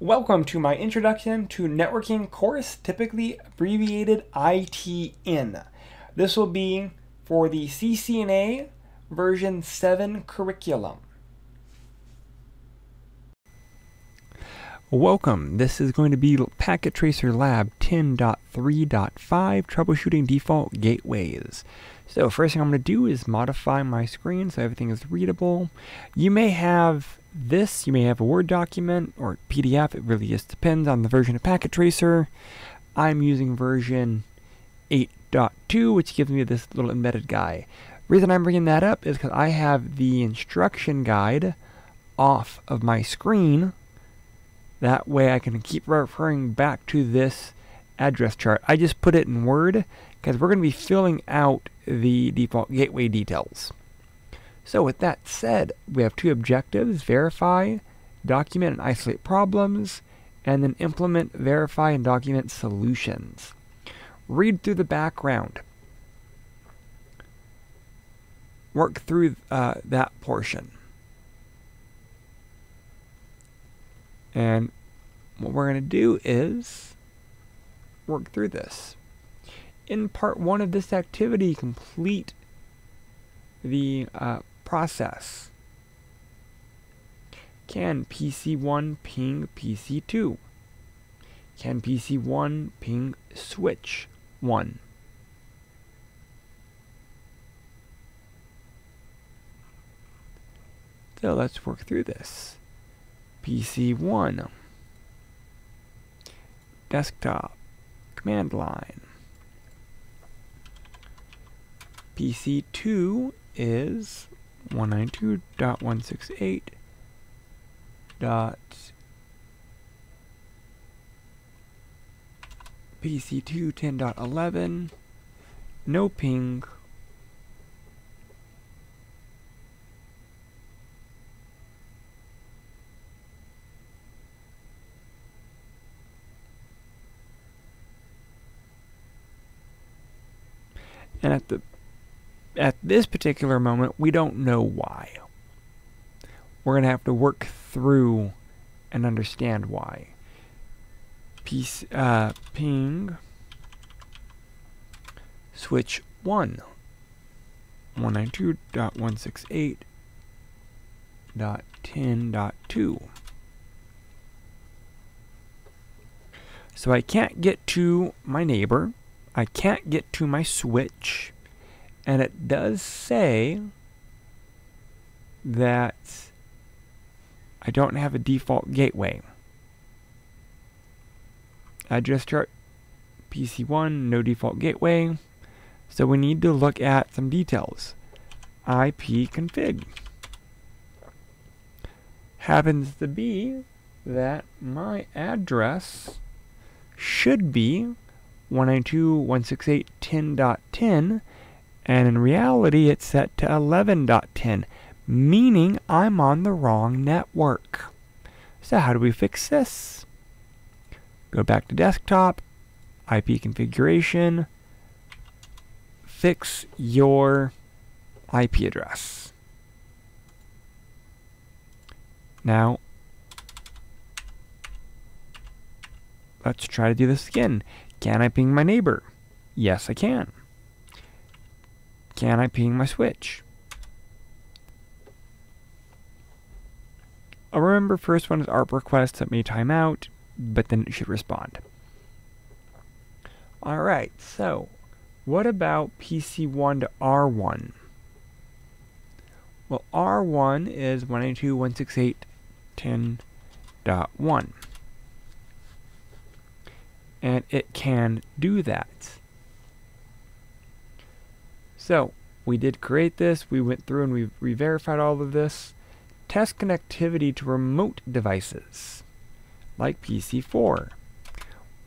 Welcome to my Introduction to Networking course, typically abbreviated ITN. This will be for the CCNA version 7 curriculum. Welcome. This is going to be Packet Tracer Lab 10.3.5 Troubleshooting Default Gateways. So first thing I'm going to do is modify my screen so everything is readable. You may have this, you may have a Word document or PDF, it really just depends on the version of Packet Tracer. I'm using version 8.2, which gives me this little embedded guy. reason I'm bringing that up is because I have the instruction guide off of my screen. That way I can keep referring back to this address chart. I just put it in Word because we're going to be filling out the default gateway details. So with that said, we have two objectives, verify, document and isolate problems, and then implement, verify, and document solutions. Read through the background. Work through uh, that portion. And what we're going to do is work through this. In part one of this activity, complete the uh, process. Can PC1 ping PC2? Can PC1 ping switch 1? So let's work through this. PC1 desktop command line PC2 is 192.168 dot PC2 10.11 no ping and at the at this particular moment, we don't know why. We're going to have to work through and understand why. Piece, uh, ping, switch 1, 192.168.10.2. So I can't get to my neighbor. I can't get to my switch. And it does say that I don't have a default gateway. Address chart PC1, no default gateway. So we need to look at some details. IP config happens to be that my address should be 192.168.10.10 and in reality it's set to 11.10, meaning I'm on the wrong network. So how do we fix this? Go back to desktop, IP configuration, fix your IP address. Now, let's try to do this again. Can I ping my neighbor? Yes, I can. Can I ping my switch? I'll remember first one is ARP request that may time out, but then it should respond. Alright, so what about PC1 to R1? Well, R1 is 192.168.10.1. And it can do that. So we did create this, we went through and we re-verified all of this. Test connectivity to remote devices, like PC4.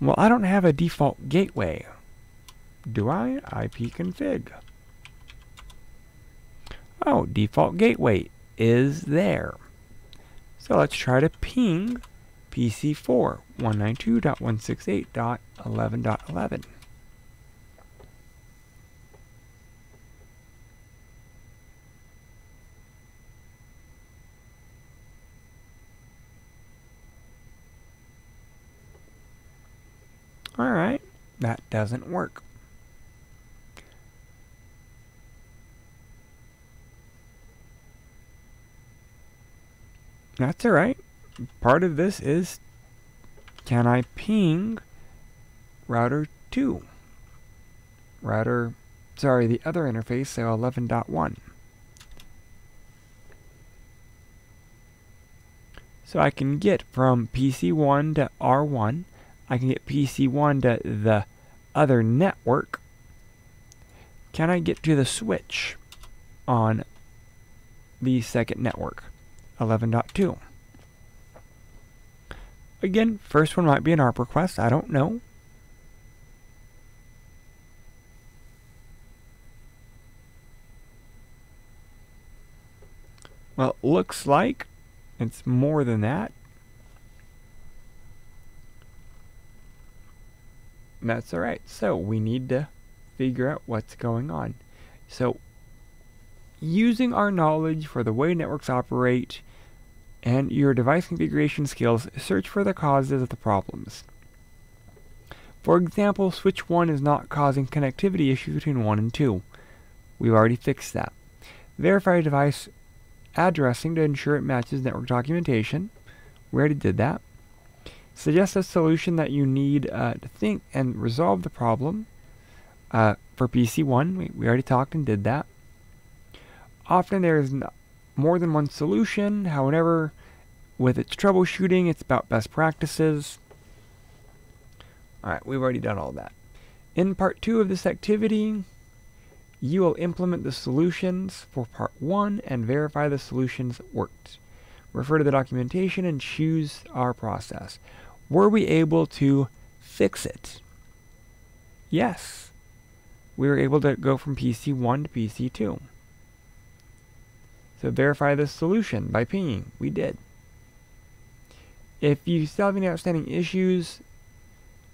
Well, I don't have a default gateway. Do I? ipconfig. Oh, default gateway is there. So let's try to ping PC4 192.168.11.11. that doesn't work. That's alright. Part of this is can I ping router 2? Router, sorry, the other interface, so 11.1. So I can get from PC1 to R1, I can get PC1 to the other network. Can I get to the switch on the second network? 11.2. Again, first one might be an ARP request, I don't know. Well, it looks like it's more than that. That's alright. So, we need to figure out what's going on. So, using our knowledge for the way networks operate and your device configuration skills, search for the causes of the problems. For example, switch 1 is not causing connectivity issues between 1 and 2. We've already fixed that. Verify device addressing to ensure it matches network documentation. We already did that. Suggest a solution that you need uh, to think and resolve the problem. Uh, for PC1, we, we already talked and did that. Often there is more than one solution. However, with its troubleshooting, it's about best practices. Alright, we've already done all that. In part two of this activity, you will implement the solutions for part one and verify the solutions worked. Refer to the documentation and choose our process. Were we able to fix it? Yes. We were able to go from PC1 to PC2. So verify the solution by pinging. We did. If you still have any outstanding issues,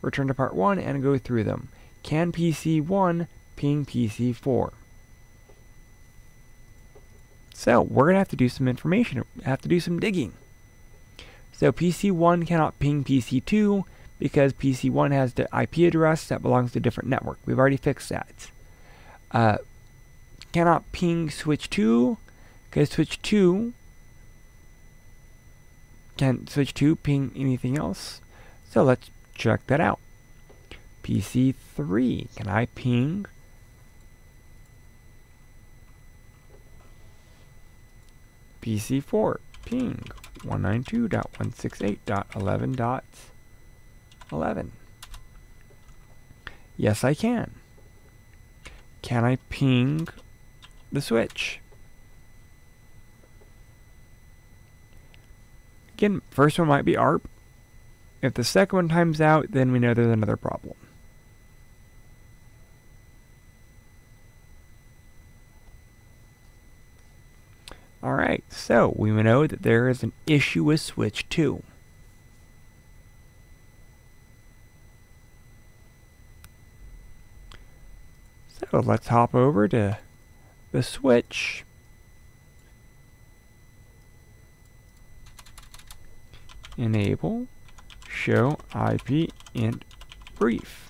return to part 1 and go through them. Can PC1 ping PC4? So we're going to have to do some information, have to do some digging. So PC1 cannot ping PC2 because PC1 has the IP address that belongs to a different network. We've already fixed that. Uh, cannot ping switch 2 Okay, switch 2. Can switch 2 ping anything else? So let's check that out. PC3, can I ping PC4, ping 192.168.11.11. Yes, I can. Can I ping the switch? Again, first one might be ARP. If the second one times out, then we know there's another problem. Alright, so we know that there is an issue with switch 2. So let's hop over to the switch. enable show IP int brief.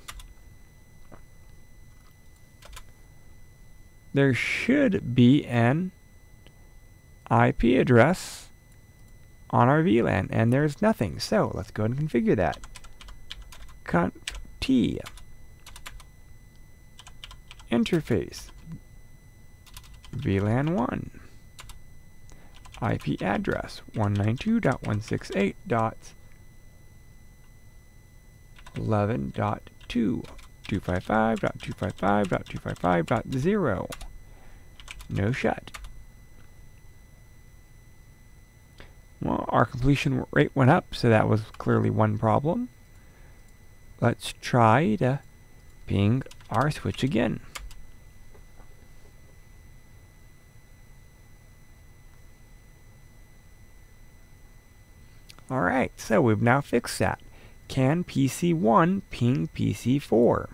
There should be an IP address on our VLAN and there's nothing. So let's go and configure that. conf t. Interface. VLAN 1 IP address 192.168.11.2 255.255.255.0 no shut well our completion rate went up so that was clearly one problem let's try to ping our switch again Alright, so we've now fixed that. Can PC1 ping PC4?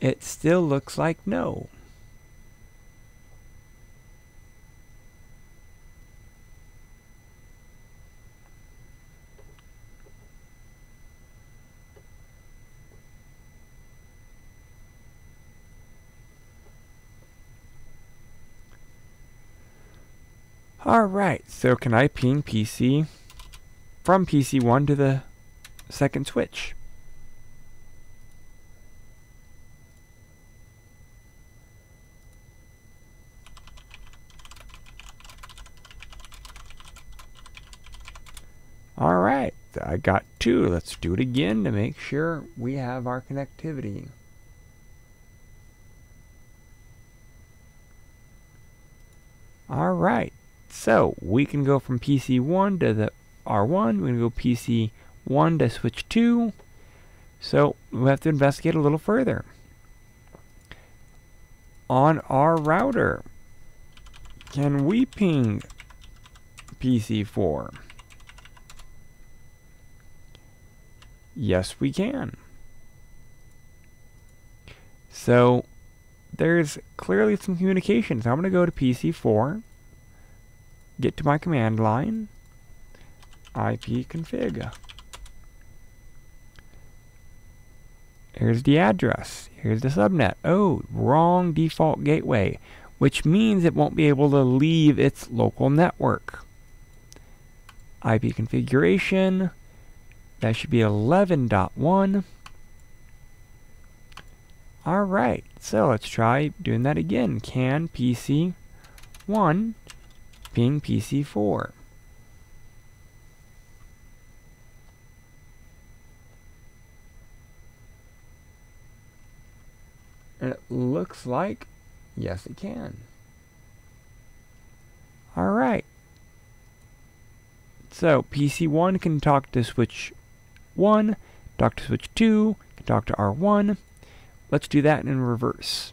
it still looks like no. Alright, so can I ping PC from PC1 to the second switch? I got two. Let's do it again to make sure we have our connectivity. Alright, so we can go from PC1 to the R1. We're going to go PC1 to switch 2. So we have to investigate a little further. On our router, can we ping PC4? Yes, we can. So there's clearly some communication. So I'm going to go to PC4, get to my command line, ipconfig. Here's the address. Here's the subnet. Oh, wrong default gateway, which means it won't be able to leave its local network. IP configuration, that should be 11.1. Alright, so let's try doing that again. Can PC1 ping PC4? And it looks like, yes it can. Alright. So, PC1 can talk to switch 1, talk to switch 2, can talk to R1. Let's do that in reverse.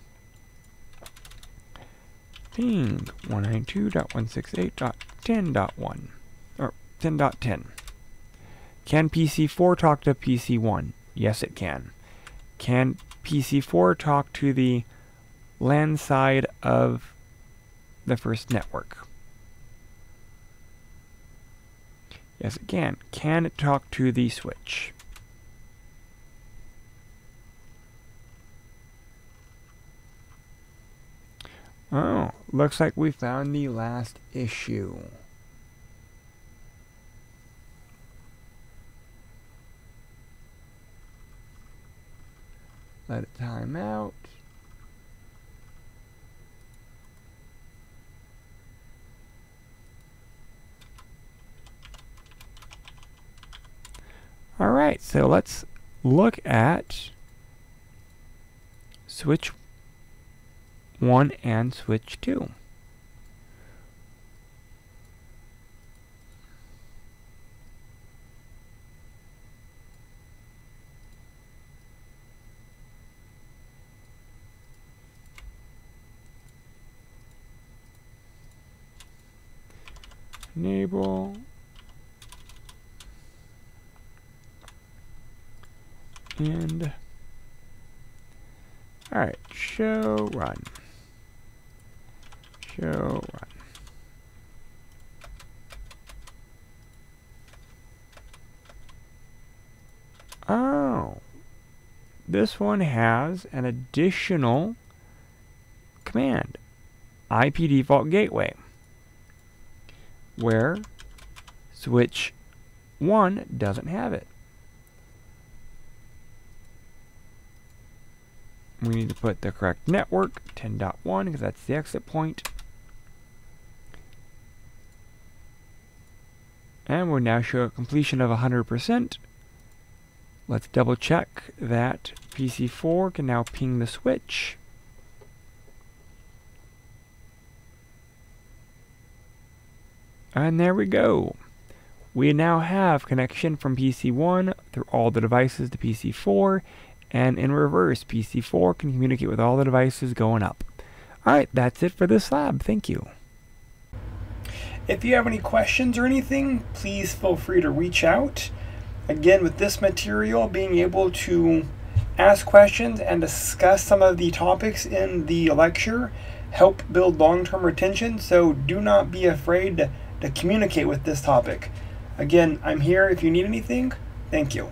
Ping 192.168.10.1 or 10.10. Can PC4 talk to PC1? Yes, it can. Can PC4 talk to the LAN side of the first network? Yes, it can. Can it talk to the switch? Oh, looks like we found the last issue. Let it time out. All right, so let's look at switch 1 and switch 2. Enable and all right, show run. Show run. Oh, this one has an additional command, IP default gateway, where switch 1 doesn't have it. We need to put the correct network, 10.1, because that's the exit point. And we'll now show a completion of 100%. Let's double check that PC4 can now ping the switch. And there we go. We now have connection from PC1 through all the devices to PC4 and in reverse, PC4 can communicate with all the devices going up. Alright, that's it for this lab. Thank you. If you have any questions or anything, please feel free to reach out. Again, with this material, being able to ask questions and discuss some of the topics in the lecture help build long-term retention, so do not be afraid to, to communicate with this topic. Again, I'm here if you need anything. Thank you.